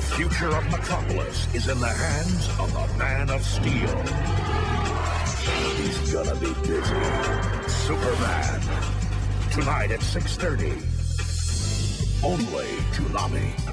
The future of Metropolis is in the hands of the Man of Steel. He's gonna be busy. Superman. Tonight at 6.30. Only Toonami.